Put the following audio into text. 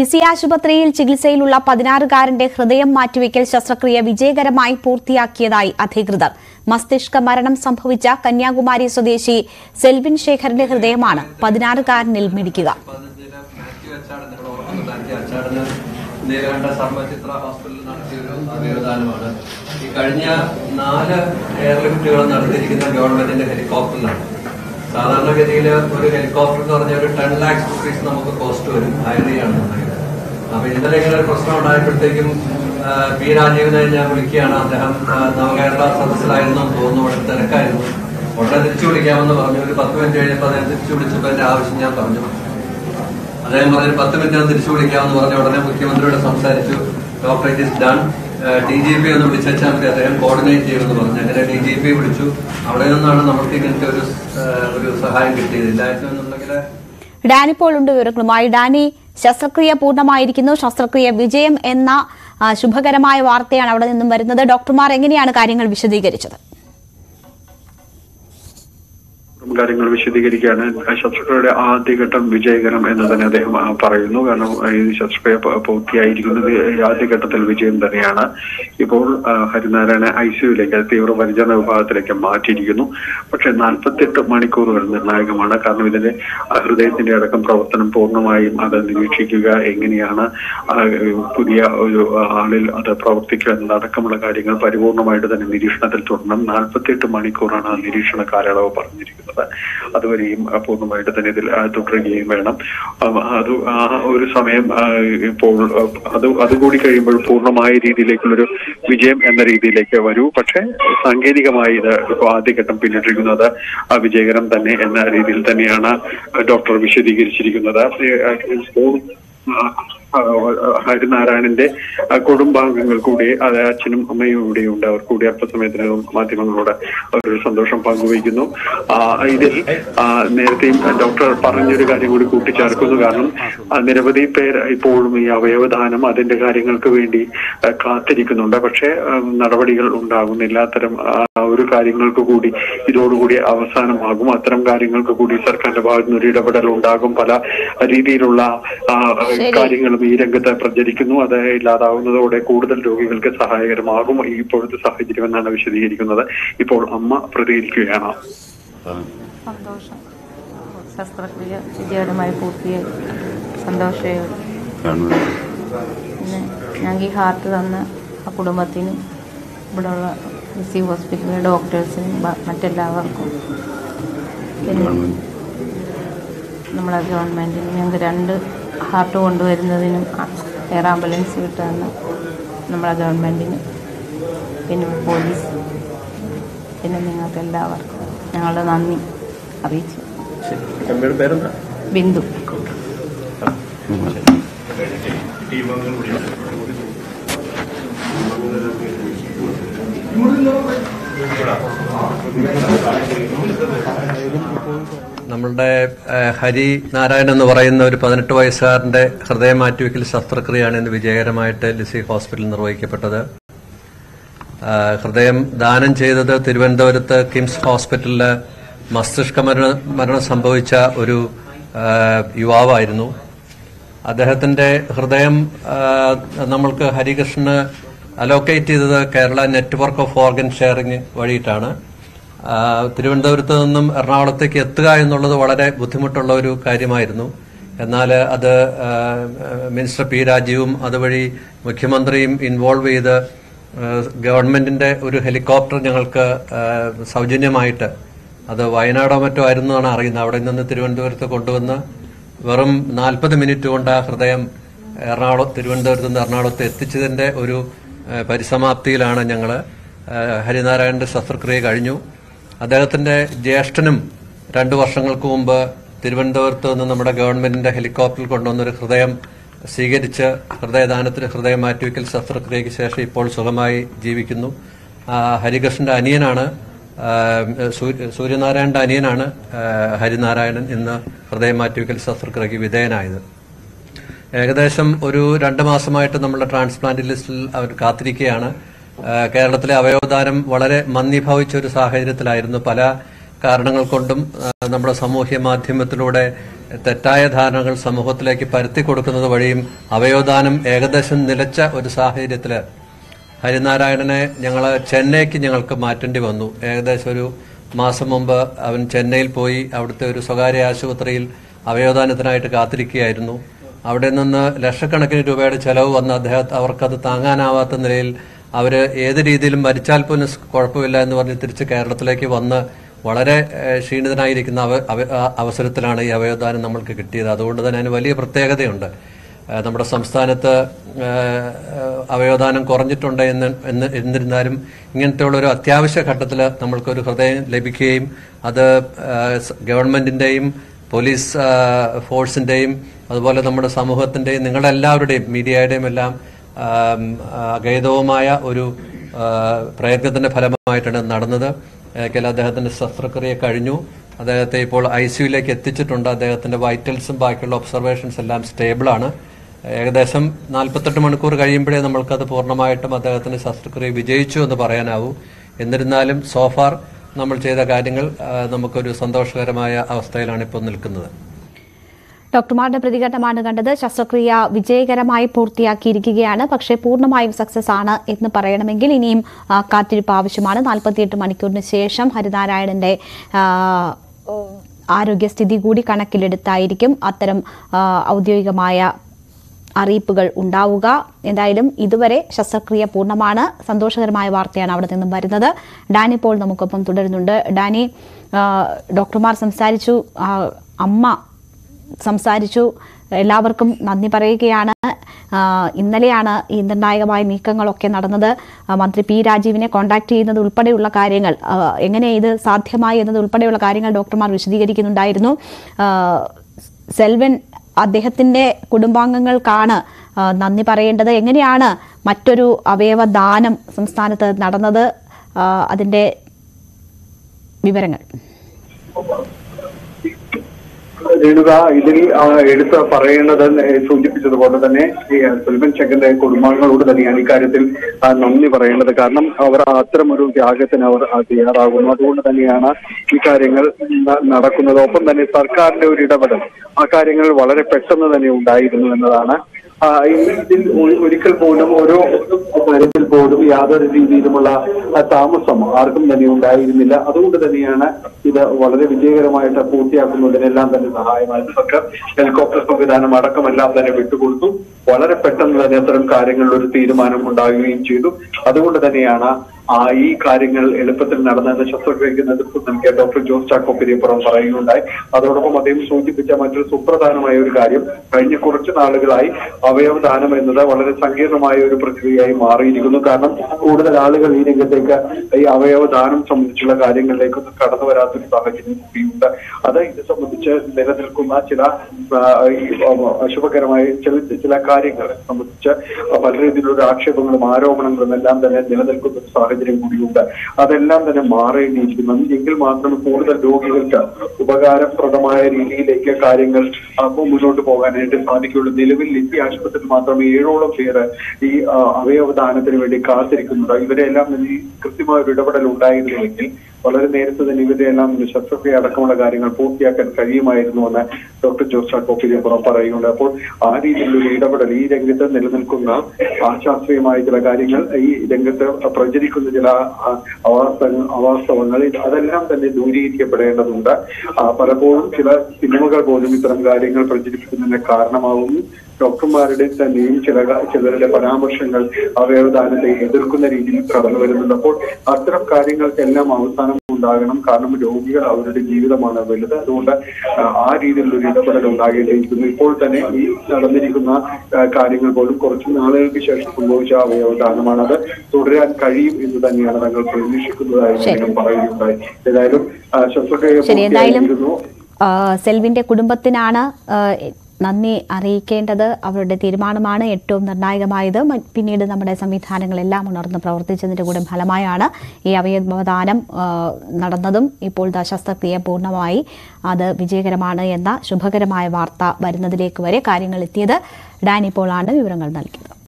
ലിസി ആശുപത്രിയിൽ ചികിത്സയിലുള്ള പതിനാറുകാരന്റെ ഹൃദയം മാറ്റിവെക്കൽ ശസ്ത്രക്രിയ വിജയകരമായി പൂർത്തിയാക്കിയതായി അധികൃതർ. മസ്തിഷ്ക മരണം സംഭവിച്ച കന്യാകുമാരി സ്വദേശി സെൽവിൻ ശേഖറിന്റെ ഹൃദയമാണ് പതിനാറുകാരനിൽ മിടിക്കുക. സർവചിത്ര ഹോസ്പിറ്റലിൽ ഈ കഴിഞ്ഞ നാല് എയർലിഫ്റ്റുകൾ നടത്തിയിരിക്കുന്ന ഗവൺമെന്റിന്റെ ഹെലികോപ്റ്ററിലാണ് സാധാരണഗതിയിൽ ഒരു ഹെലികോപ്റ്റർ എന്ന് പറഞ്ഞാൽ ഒരു ടെൻ ലാക്സ് റുപ്പീസ് നമുക്ക് കോസ്റ്റ് വരും. ഹയറിയാണെന്നുണ്ടെങ്കിൽ അപ്പൊ ഇന്നലെ ഇങ്ങനെ ഒരു പ്രശ്നം ഉണ്ടായപ്പോഴത്തേക്കും പി രാജീവിനെ ഞാൻ വിളിക്കുകയാണ്. അദ്ദേഹം നവകേരള സദസ്സിലായിരുന്നു തോന്നുന്നു. പക്ഷെ തിരക്കായിരുന്നു. ഉടനെ തിരിച്ചു വിളിക്കാമെന്ന് പറഞ്ഞു. ഒരു പത്ത് മിനിറ്റ് കഴിഞ്ഞപ്പോൾ അദ്ദേഹം തിരിച്ചു വിളിച്ചപ്പോൾ എന്റെ ആവശ്യം ഞാൻ പറഞ്ഞു. അദ്ദേഹം പറഞ്ഞു പത്ത് മിനിറ്റ് തിരിച്ചു വിളിക്കാമെന്ന് പറഞ്ഞു ഉടനെ മുഖ്യമന്ത്രിയോട് സംസാരിച്ചു. Doctor it is done D G P ഒന്ന് വിളിച്ചാൽ മതി. അദ്ദേഹം കോർഡിനേറ്റ് ചെയ്യുമെന്ന് പറഞ്ഞു. അങ്ങനെ ഡി ജി പി വിളിച്ചു. അവിടെ നിന്നാണ് നമുക്ക് ഇങ്ങനത്തെ ഒരു ഒരു സഹായം കിട്ടിയത്. ഇല്ലായിരുന്നു എന്നുണ്ടെങ്കിൽ ഡാനി ഇപ്പോൾ ഉണ്ട് വിവരങ്ങളുമായി. ഡാനി ശസ്ത്രക്രിയ പൂർണമായിരിക്കുന്നു. ശസ്ത്രക്രിയ വിജയം എന്ന ശുഭകരമായ വാർത്തയാണ് അവിടെ നിന്നും വരുന്നത്. ഡോക്ടർമാർ എങ്ങനെയാണ് കാര്യങ്ങൾ വിശദീകരിച്ചത്? കാര്യങ്ങൾ വിശദീകരിക്കുകയാണ് ശസ്ത്രക്രിയയുടെ ആദ്യഘട്ടം വിജയകരം എന്ന് തന്നെ അദ്ദേഹം പറയുന്നു. കാരണം ഈ ശസ്ത്രക്രിയ പ- പൂർത്തിയായിരിക്കുന്നത് ആദ്യഘട്ടത്തിൽ വിജയം തന്നെയാണ്. ഇപ്പോൾ ഹരിനാരായണ ഐ സിയുലേക്ക് തീവ്രപരിചരണ വിഭാഗത്തിലേക്ക് മാറ്റിയിരിക്കുന്നു. പക്ഷേ നാൽപ്പത്തെട്ട് മണിക്കൂറുകൾ നിർണായകമാണ്. കാരണം ഇതിന്റെ ഹൃദയത്തിന്റെ അടക്കം പ്രവർത്തനം പൂർണമായും അത് നിരീക്ഷിക്കുക എങ്ങനെയാണ് പുതിയ ഒരു ആളിൽ അത് പ്രവർത്തിക്കുക എന്നതടക്കമുള്ള കാര്യങ്ങൾ പരിപൂർണമായിട്ട് തന്നെ നിരീക്ഷണത്തിൽ തുടരണം. നാൽപ്പത്തെട്ട് മണിക്കൂറാണ് നിരീക്ഷണ കാലയളവ് പറഞ്ഞിരിക്കുന്നത്. അതുവരെയും പൂർണമായിട്ട് തന്നെ ഇതിൽ തുടരുകയും വേണം. അത് ആ ഒരു സമയം ഇപ്പോൾ അത് അതുകൂടി കഴിയുമ്പോൾ പൂർണമായ രീതിയിലേക്കുള്ളൊരു വിജയം എന്ന രീതിയിലേക്ക് വരൂ. പക്ഷേ സാങ്കേതികമായി ഇത് ഇപ്പോൾ ആദ്യഘട്ടം പിന്നിട്ടിരിക്കുന്നത് വിജയകരം തന്നെ എന്ന രീതിയിൽ തന്നെയാണ് ഡോക്ടർ വിശദീകരിച്ചിരിക്കുന്നത്. ഹരിനാരായണന്റെ കുടുംബാംഗങ്ങൾ കൂടി അത് അച്ഛനും അമ്മയും ഇവിടെ ഉണ്ട് അവർ കൂടി അല്പസമയത്തിനകം മാധ്യമങ്ങളോട് അവർ സന്തോഷം പങ്കുവയ്ക്കുന്നു. ഇതിൽ നേരത്തെയും ഡോക്ടർ പറഞ്ഞൊരു കാര്യം കൂടി കൂട്ടിച്ചേർക്കുന്നു. കാരണം നിരവധി പേർ ഇപ്പോഴും ഈ അവയവദാനം അതിന്റെ കാര്യങ്ങൾക്ക് വേണ്ടി കാത്തിരിക്കുന്നുണ്ട്. പക്ഷേ നടപടികൾ ഉണ്ടാകുന്നില്ല. അത്തരം ഒരു കാര്യങ്ങൾക്ക് കൂടി ഇതോടുകൂടി അവസാനമാകും. അത്തരം കാര്യങ്ങൾക്ക് കൂടി സർക്കാരിന്റെ ഭാഗത്തുനിന്ന് ഒരു ഇടപെടൽ ഉണ്ടാകും. പല രീതിയിലുള്ള കാര്യങ്ങൾ കാര്യങ്ങളും ഈ രംഗത്ത് പ്രചരിക്കുന്നു. അത് ഇല്ലാതാവുന്നതോടെ കൂടുതൽ രോഗികൾക്ക് സഹായകരമാകും ഇപ്പോഴത്തെ സാഹചര്യം എന്നാണ് വിശദീകരിക്കുന്നത്. ഇപ്പോൾ അമ്മ പ്രതികരിക്കുകയാണ്. സന്തോഷം. ശസ്ത്രക്രിയ വിജയകരമായി പൂർത്തിയായി. സന്തോഷമേ ഉള്ളൂ. പിന്നെ ഞങ്ങൾക്ക് ഈ ഹാർട്ട് തന്ന ആ കുടുംബത്തിനും ഇവിടെയുള്ള സി ഹോസ്പിറ്റലിലെ ഡോക്ടേഴ്സിനും മറ്റെല്ലാവർക്കും പിന്നെ നമ്മളെ ഗവൺമെന്റിന് ഞങ്ങൾക്ക് രണ്ട് ഹാർട്ട് കൊണ്ടുവരുന്നതിനും എയർ ആംബുലൻസ് കിട്ടുന്ന നമ്മുടെ ഗവൺമെന്റിന് പിന്നെ പോലീസ് പിന്നെ നിങ്ങൾക്ക് എല്ലാവർക്കും ഞങ്ങളുടെ നന്ദി അറിയിച്ചു. ബിന്ദു. നമ്മളുടെ ഹരി നാരായണൻ എന്ന് പറയുന്ന ഒരു പതിനെട്ട് വയസ്സുകാരന്റെ ഹൃദയം മാറ്റിവെക്കൽ ശസ്ത്രക്രിയയാണ് ഇന്ന് വിജയകരമായിട്ട് ലിസി ഹോസ്പിറ്റലിൽ നിർവഹിക്കപ്പെട്ടത്. ഹൃദയം ദാനം ചെയ്തത് തിരുവനന്തപുരത്ത് കിംസ് ഹോസ്പിറ്റലിൽ മസ്തിഷ്ക മരണ മരണം സംഭവിച്ച ഒരു യുവാവായിരുന്നു. അദ്ദേഹത്തിന്റെ ഹൃദയം നമ്മൾക്ക് ഹരികൃഷ്ണന് അലോക്കേറ്റ് ചെയ്തത് Kerala network of organ sharing വഴിയിട്ടാണ്. തിരുവനന്തപുരത്ത് നിന്നും എറണാകുളത്തേക്ക് എത്തുക എന്നുള്ളത് വളരെ ബുദ്ധിമുട്ടുള്ള ഒരു കാര്യമായിരുന്നു. എന്നാൽ അത് മിനിസ്റ്റർ പി രാജീവും അതുവഴി മുഖ്യമന്ത്രിയും ഇൻവോൾവ് ചെയ്ത് ഗവൺമെന്റിന്റെ ഒരു ഹെലികോപ്റ്റർ ഞങ്ങൾക്ക് സൗജന്യമായിട്ട് അത് വയനാടോ മറ്റോ ആയിരുന്നു എന്നാണ് അറിയുന്നത്. അവിടെ നിന്ന് തിരുവനന്തപുരത്ത് കൊണ്ടുവന്ന് വെറും നാൽപ്പത് മിനിറ്റ് കൊണ്ട് ആ ഹൃദയം എറണാകുളം തിരുവനന്തപുരത്ത് നിന്ന് എറണാകുളത്ത് എത്തിച്ചതിന്റെ ഒരു പരിസമാപ്തിയിലാണ് ഞങ്ങൾ ഹരിനാരായണന്റെ ശസ്ത്രക്രിയ കഴിഞ്ഞു. അദ്ദേഹത്തിന്റെ ജ്യേഷ്ഠനും രണ്ടു വർഷങ്ങൾക്ക് മുമ്പ് തിരുവനന്തപുരത്ത് നിന്ന് നമ്മുടെ ഗവൺമെന്റിന്റെ ഹെലികോപ്റ്ററിൽ കൊണ്ടുവന്നൊരു ഹൃദയം സ്വീകരിച്ച് ഹൃദയദാനത്തിന് ഹൃദയം മാറ്റിവെക്കൽ ശസ്ത്രക്രിയയ്ക്ക് ശേഷം ഇപ്പോൾ സുഖമായി ജീവിക്കുന്നു. ഹരികൃഷ്ണന്റെ അനിയനാണ് സൂര്യനാരായണന്റെ അനിയനാണ് ഹരിനാരായണൻ ഇന്ന് ഹൃദയം മാറ്റിവെക്കൽ ശസ്ത്രക്രിയയ്ക്ക് വിധേയനായത്. ഏകദേശം ഒരു രണ്ട് മാസമായിട്ട് നമ്മുടെ ട്രാൻസ്പ്ലാന്റ് ലിസ്റ്റിൽ അവർ കാത്തിരിക്കുകയാണ്. കേരളത്തിലെ അവയവദാനം വളരെ മന്ദീഭവിച്ച ഒരു സാഹചര്യത്തിലായിരുന്നു. പല കാരണങ്ങൾ കൊണ്ടും നമ്മുടെ സാമൂഹ്യ മാധ്യമത്തിലൂടെ തെറ്റായ ധാരണകൾ സമൂഹത്തിലേക്ക് പരത്തി കൊടുക്കുന്നത് വഴിയും അവയോദാനം ഏകദേശം നിലച്ച ഒരു സാഹചര്യത്തിൽ ഹരിനാരായണനെ ഞങ്ങൾ ചെന്നൈക്ക് ഞങ്ങൾക്ക് മാറ്റേണ്ടി വന്നു. ഏകദേശം ഒരു മാസം മുമ്പ് അവൻ ചെന്നൈയിൽ പോയി അവിടുത്തെ ഒരു സ്വകാര്യ ആശുപത്രിയിൽ അവയോദാനത്തിനായിട്ട് കാത്തിരിക്കുകയായിരുന്നു. അവിടെ നിന്ന് ലക്ഷക്കണക്കിന് രൂപയുടെ ചെലവ് വന്ന അദ്ദേഹം അവർക്കത് താങ്ങാനാവാത്ത നിലയിൽ അവർ ഏത് രീതിയിലും മരിച്ചാൽ പോലും കുഴപ്പമില്ല എന്ന് പറഞ്ഞ് തിരിച്ച് കേരളത്തിലേക്ക് വന്ന് വളരെ ക്ഷീണിതനായിരിക്കുന്ന അവ അവ- അവസരത്തിലാണ് ഈ അവയവദാനം നമ്മൾക്ക് കിട്ടിയത്. അതുകൊണ്ട് തന്നെ അതിന് വലിയ പ്രത്യേകതയുണ്ട്. നമ്മുടെ സംസ്ഥാനത്ത് അവയവദാനം കുറഞ്ഞിട്ടുണ്ട് എന്ന് എന്ന് എന്നിരുന്നാലും ഇങ്ങനത്തെയുള്ള ഒരു അത്യാവശ്യ ഘട്ടത്തിൽ നമ്മൾക്കൊരു ഹൃദയം ലഭിക്കുകയും അത് ഗവൺമെന്റിന്റെയും പോലീസ് ഫോഴ്സിന്റെയും അതുപോലെ നമ്മുടെ സമൂഹത്തിന്റെയും നിങ്ങളുടെ എല്ലാവരുടെയും മീഡിയയുടെയും എല്ലാം അഗൈതവുമായ ഒരു പ്രയത്നത്തിന്റെ ഫലമായിട്ടാണ് നടന്നത്. ഏക്കൽ അദ്ദേഹത്തിന്റെ ശസ്ത്രക്രിയ കഴിഞ്ഞു. അദ്ദേഹത്തെ ഇപ്പോൾ ഐ സിയുലേക്ക് എത്തിച്ചിട്ടുണ്ട്. അദ്ദേഹത്തിന്റെ വൈറ്റൽസും ബാക്കിയുള്ള ഒബ്സർവേഷൻസ് എല്ലാം സ്റ്റേബിളാണ്. ഏകദേശം നാൽപ്പത്തെട്ട് മണിക്കൂർ കഴിയുമ്പോഴേ നമ്മൾക്കത് പൂർണമായിട്ടും അദ്ദേഹത്തിന്റെ ശസ്ത്രക്രിയ വിജയിച്ചു എന്ന് പറയാനാവൂ. എന്നിരുന്നാലും സോഫാർ നമ്മൾ ചെയ്ത കാര്യങ്ങൾ നമുക്കൊരു സന്തോഷകരമായ അവസ്ഥയിലാണ് ഇപ്പോൾ നിൽക്കുന്നത്. ഡോക്ടർമാരുടെ പ്രതികരണമാണ് കണ്ടത്. ശസ്ത്രക്രിയ വിജയകരമായി പൂർത്തിയാക്കിയിരിക്കുകയാണ്. പക്ഷേ പൂർണമായും സക്സസ് ആണ് എന്ന് പറയണമെങ്കിൽ ഇനിയും കാത്തിരിപ്പ് ആവശ്യമാണ്. നാൽപ്പത്തിയെട്ട് മണിക്കൂറിന് ശേഷം ഹരിനാരായണന്റെ ആരോഗ്യസ്ഥിതി കൂടി കണക്കിലെടുത്തായിരിക്കും അത്തരം ഔദ്യോഗികമായ അറിയിപ്പുകൾ ഉണ്ടാവുക. എന്തായാലും ഇതുവരെ ശസ്ത്രക്രിയ പൂർണമാണ്. സന്തോഷകരമായ വാർത്തയാണ് അവിടെ നിന്നും വരുന്നത്. ഡാനി ഇപ്പോൾ നമുക്കൊപ്പം തുടരുന്നുണ്ട്. ഡാനി ഡോക്ടർമാർ സംസാരിച്ചു. അമ്മ സംസാരിച്ചു. എല്ലാവർക്കും നന്ദി പറയുകയാണ്. ഇന്നലെയാണ് ഈ നിർണായകമായ നീക്കങ്ങളൊക്കെ നടന്നത്. മന്ത്രി പി രാജീവിനെ കോൺടാക്ട് ചെയ്യുന്നത് ഉൾപ്പെടെയുള്ള കാര്യങ്ങൾ എങ്ങനെ ഇത് സാധ്യമായി എന്നത് ഉൾപ്പെടെയുള്ള കാര്യങ്ങൾ ഡോക്ടർമാർ വിശദീകരിക്കുന്നുണ്ടായിരുന്നു. സെൽവൻ അദ്ദേഹത്തിന്റെ കുടുംബാംഗങ്ങൾക്കാണ് നന്ദി പറയേണ്ടത്. എങ്ങനെയാണ് മറ്റൊരു അവയവദാനം സംസ്ഥാനത്ത് നടന്നത്? അതിന്റെ വിവരങ്ങൾ. രേണുക ഇതിൽ എടുത്ത് പറയേണ്ടത് സൂചിപ്പിച്ചതുപോലെ തന്നെ ഈ സുൽബൻ ചെക്കന്റെ കുടുംബാംഗങ്ങളോട് തന്നെയാണ് ഇക്കാര്യത്തിൽ നന്ദി പറയേണ്ടത്. കാരണം അവർ അത്തരം ഒരു ത്യാഗത്തിന് അവർ തയ്യാറാകുന്നു. അതുകൊണ്ട് തന്നെയാണ് ഈ കാര്യങ്ങൾ നടക്കുന്നത്. ഒപ്പം തന്നെ സർക്കാരിന്റെ ഒരു ഇടപെടൽ ആ കാര്യങ്ങൾ വളരെ പെട്ടെന്ന് തന്നെ ഉണ്ടായിരുന്നു എന്നതാണ് ഇതിൽ ഒരിക്കൽ പോലും ഓരോ കാര്യത്തിൽ പോലും യാതൊരു രീതിയിലുമുള്ള താമസം ആർക്കും തന്നെ ഉണ്ടായിരുന്നില്ല. അതുകൊണ്ട് തന്നെയാണ് ഇത് വളരെ വിജയകരമായിട്ട് പൂർത്തിയാക്കുന്നതിനെല്ലാം തന്നെ സഹായമായത്. പക്ഷേ ഹെലികോപ്റ്റർ സംവിധാനം അടക്കമെല്ലാം തന്നെ വിട്ടുകൊടുത്തു. വളരെ പെട്ടെന്ന് തന്നെ അത്തരം കാര്യങ്ങളിൽ ഒരു തീരുമാനം ഉണ്ടാകുകയും ചെയ്തു. അതുകൊണ്ട് തന്നെയാണ് ഈ കാര്യങ്ങൾ എളുപ്പത്തിൽ നടന്നതെന്ന് ശസ്ത്രക്രിയയ്ക്ക് നേതൃത്വം നൽകിയ ഡോക്ടർ ജോസ് ചാക്കോ പെരിയപ്പുറം പറയുകയുണ്ടായി. അതോടൊപ്പം അദ്ദേഹം സൂചിപ്പിച്ച മറ്റൊരു സുപ്രധാനമായ ഒരു കാര്യം കഴിഞ്ഞ കുറച്ച് നാളുകളായി അവയവദാനം എന്നത് വളരെ സങ്കീർണമായ ഒരു പ്രക്രിയയായി മാറിയിരിക്കുന്നു. കാരണം കൂടുതൽ ആളുകൾ ഈ രംഗത്തേക്ക് ഈ അവയവദാനം സംബന്ധിച്ചുള്ള കാര്യങ്ങളിലേക്കൊന്നും കടന്നു വരാത്തൊരു സാഹചര്യം കൂടിയുണ്ട്. അത് ഇത് സംബന്ധിച്ച് നിലനിൽക്കുന്ന ചില അശുഭകരമായ ചില ചില കാര്യങ്ങളെ സംബന്ധിച്ച് പല രീതിയിലുള്ള ആക്ഷേപങ്ങളും ആരോപണങ്ങളും എല്ലാം തന്നെ നിലനിൽക്കുന്ന ഒരു സാഹചര്യം കൂടിയുണ്ട് അതെല്ലാം തന്നെ മാറേണ്ടിയിരിക്കുന്നു എങ്കിൽ മാത്രം കൂടുതൽ രോഗികൾക്ക് ഉപകാരപ്രദമായ രീതിയിലേക്ക് കാര്യങ്ങൾ മുന്നോട്ട് പോകാനായിട്ട് സാധിക്കുകയുള്ളൂ. നിലവിൽ ലിപി ആശുപത്രിയിൽ മാത്രം ഏഴോളം പേര് ഈ അവയവദാനത്തിന് വേണ്ടി കാത്തിരിക്കുന്നുണ്ട്. ഇവരെല്ലാം കൃത്യമായ ഒരു ഇടപെടൽ ഉണ്ടായിരുന്നുവെങ്കിൽ വളരെ നേരത്തെ തന്നെ ഇവരെല്ലാം ശസ്ത്രക്രിയ അടക്കമുള്ള കാര്യങ്ങൾ പൂർത്തിയാക്കാൻ കഴിയുമായിരുന്നു എന്ന് ഡോക്ടർ ജോസ് ചാക്കോപ്പിരിയപ്പുറം പറയുന്നുണ്ട്. അപ്പോൾ ആ രീതിയിലുള്ള ഇടപെടൽ ഈ രംഗത്ത് നിലനിൽക്കുന്ന അശാസ്ത്രീയമായ ചില കാര്യങ്ങൾ ഈ രംഗത്ത് പ്രചരിക്കുന്ന ചില അവാസ്ത അവാസ്തവ അവാസ്തവങ്ങൾ അതെല്ലാം തന്നെ ദൂരീകരിക്കപ്പെടേണ്ടതുണ്ട്. പലപ്പോഴും ചില സിനിമകൾ പോലും ഇത്തരം കാര്യങ്ങൾ പ്രചരിപ്പിക്കുന്നതിന് കാരണമാവുന്നു. ഡോക്ടർമാരുടെ തന്നെയും ചില ചിലരുടെ പരാമർശങ്ങൾ അവയവദാനത്തെ എതിർക്കുന്ന രീതിയിൽ കടന്നു വരുന്നുണ്ട്. അപ്പോൾ അത്തരം കാര്യങ്ങൾക്കെല്ലാം അവസാനം ഉണ്ടാകണം. കാരണം രോഗികൾ അവരുടെ ജീവിതമാണ് വലുത്. അതുകൊണ്ട് ആ, രീതിയിൽ രീതിയിലുള്ള ഒരു ഇടപെടൽ ഉണ്ടാകേണ്ടിയിരിക്കുന്നു. ഇപ്പോൾ തന്നെ ഈ നടന്നിരിക്കുന്ന കാര്യങ്ങൾ പോലും കുറച്ച് നാളുകൾക്ക് ശേഷം സംഭവിച്ച അവയവദാനമാണ് അത് തുടരാൻ കഴിയും എന്ന് തന്നെയാണ് തങ്ങൾ പ്രതീക്ഷിക്കുന്നതായി പറയുകയുണ്ടായി. ഏതായാലും ശസ്ത്രക്രിയ പൂർത്തിയായിരുന്നു സെൽവിന്റെ കുടുംബത്തിനാണ് നന്ദി അറിയിക്കേണ്ടത് അവരുടെ തീരുമാനമാണ്. ഏറ്റവും നിർണായകമായത്. പിന്നീട് നമ്മുടെ സംവിധാനങ്ങളെല്ലാം ഉണർന്ന് പ്രവർത്തിച്ചതിന്റെ കൂടെ ഫലമായാണ് ഈ അവയവദാനം നടന്നതും. ഇപ്പോൾ ദശസ്ത്രക്രിയ ശസ്ത്രക്രിയ പൂർണമായി. അത് വിജയകരമാണ് എന്ന ശുഭകരമായ വാർത്ത വരുന്നതിലേക്ക് വരെ കാര്യങ്ങൾ എത്തിയത് ഡാനിപ്പോളാണ് വിവരങ്ങൾ നൽകിയത്.